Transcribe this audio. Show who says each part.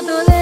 Speaker 1: todo de